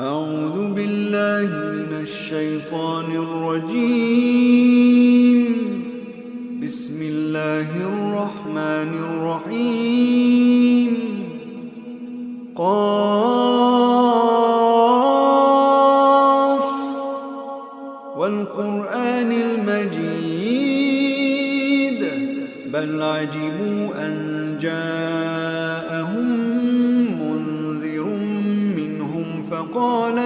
أعوذ بالله من الشيطان الرجيم. بسم الله الرحمن الرحيم. قاف. والقرآن المجيد. بل عجبوا أن جاءهم فقال